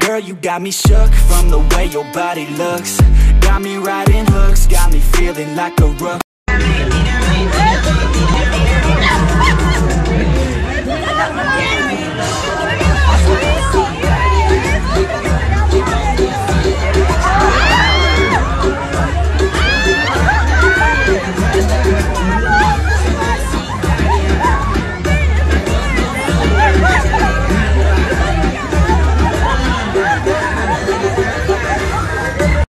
Girl, you got me shook from the way your body looks. Got me riding hooks, got me feeling like a rook.